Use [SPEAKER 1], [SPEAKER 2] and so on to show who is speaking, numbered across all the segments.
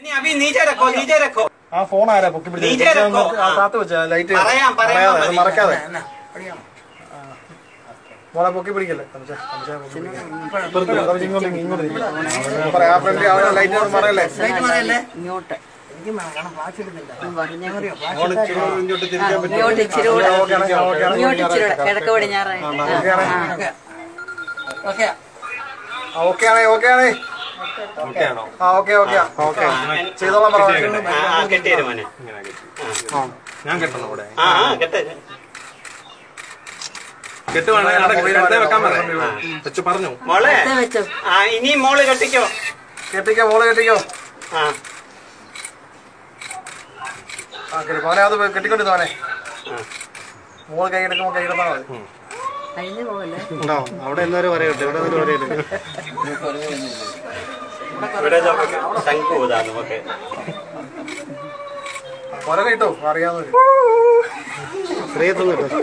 [SPEAKER 1] ഇനി ഫോൺ ആരാ പൊക്കി പിടിച്ചത് ലൈറ്റ് മറക്കാതെ. പൊക്കി പിടിക്കല്ലേ ഇങ്ങോട്ട് ഇങ്ങോട്ട് ഓക്കെ ആണേ ഓക്കെ ആണേ. ആ ഓക്കേ ഓക്കേ. ഓക്കേ. ചെയ്തോളാം പറ.
[SPEAKER 2] ആ ആ കെട്ടിയത് മോനെ.
[SPEAKER 3] ഞാൻ കെട്ടണം കെട്ടുവാണെങ്കിൽ പറഞ്ഞു.
[SPEAKER 2] മോളെ
[SPEAKER 4] ഇത്
[SPEAKER 2] ആ ഇനിയും മോൾ കെട്ടിക്കോ.
[SPEAKER 1] കെട്ടിക്കോ മോൾ കെട്ടിക്കോ.
[SPEAKER 2] ആ.
[SPEAKER 1] കെട്ടി. മോനെ അത് കെട്ടിക്കൊണ്ടിരുന്നു മോനെ? മോൾ കൈ എടുക്കുമ്പോ കൈ ഇടുന്നാ മതി. ഉണ്ടാവും അവിടെ എല്ലാവരും പറയട്ടെ ഇവിടെ എല്ലാവരും പറയട്ടെ
[SPEAKER 2] ഇവിടെ അറിയാമോ ശംഖു ഊതാ നമുക്ക്
[SPEAKER 1] കൊല കിട്ടോ? അറിയാവുന്നവര് സ്ത്രീയത്തൊന്നും കിട്ടും?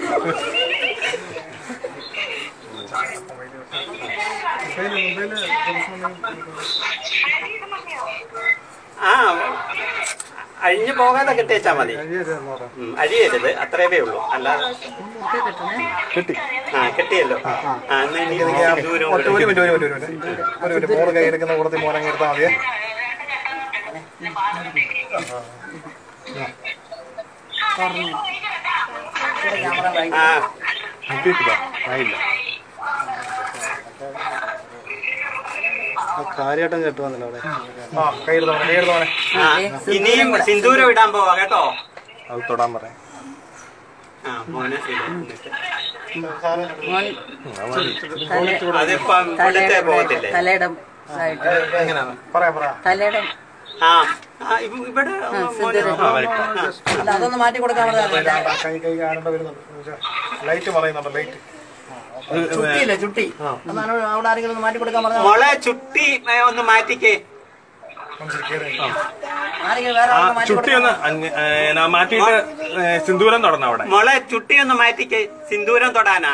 [SPEAKER 2] ആ അഴിഞ്ഞു പോകാതെ കെട്ടിച്ചാ മതി അഴിയരുത് അത്രയേ ഉള്ളൂ അല്ലാതെ
[SPEAKER 1] കെട്ടി
[SPEAKER 2] ആ കെട്ടിയല്ലോ ആ എന്നാ
[SPEAKER 1] മോൾ കൈ എടുക്കുന്ന കൂടത്തിൽ മോനെ അങ്ങ് എടുത്താൽ മതിയേ
[SPEAKER 2] ആ
[SPEAKER 1] കേട്ടുവന്നല്ലോ അവിടെ. ആ. വന്നല്ലോ
[SPEAKER 2] അവിടെ ഇനിയും സിന്ദൂരം ഇടാൻ പോവാ കേട്ടോ?
[SPEAKER 3] അത് തൊടാൻ പറയാം.
[SPEAKER 4] തലയുടെ തലയുടെ
[SPEAKER 2] ഇവിടെ
[SPEAKER 5] അതൊന്ന് മാറ്റി കൊടുക്കാൻ
[SPEAKER 1] കൈ കൈ കാണേണ്ട വരുന്നുണ്ട്. ലൈറ്റ് പറയുന്നുണ്ട് ലൈറ്റ്.
[SPEAKER 5] ചുട്ടിയില്ലേ ചുട്ടി? അതാണ് അവിടെ ആരെങ്കിലും ഒന്ന് മാറ്റി കൊടുക്കാൻ
[SPEAKER 2] മോളെ ചുട്ടി ഒന്ന് മാറ്റിക്കേ.
[SPEAKER 3] ചുട്ടി ഒന്ന് മാറ്റിയിട്ട് സിന്ദൂരം തൊടണം അവിടെ.
[SPEAKER 2] മോളെ ചുട്ടി ഒന്ന് മാറ്റിക്കേ. സിന്ദൂരം തൊടാനാ.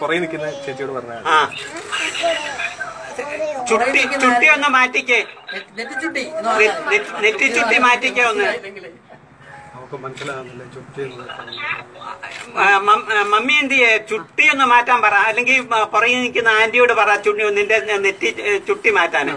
[SPEAKER 3] കൊറേ നിൽക്കുന്ന ചേച്ചിയോട് പറഞ്ഞ
[SPEAKER 2] ചുട്ടി ചുട്ടി ഒന്ന് മാറ്റിക്കേ.
[SPEAKER 5] നെറ്റി ചുട്ടി
[SPEAKER 2] മാറ്റിക്കേ ഒന്ന്.
[SPEAKER 3] നമുക്ക് മനസ്സിലാകുന്നില്ല
[SPEAKER 2] ചുട്ടി മമ്മി എന്ത് ചുട്ടി ഒന്ന് മാറ്റാൻ പറ. അല്ലെങ്കിൽ പുറകെ നിൽക്കുന്ന ആന്റിയോട് പറ ചുണ്ണി നിന്റെ നെറ്റി ചുട്ടി മാറ്റാൻ.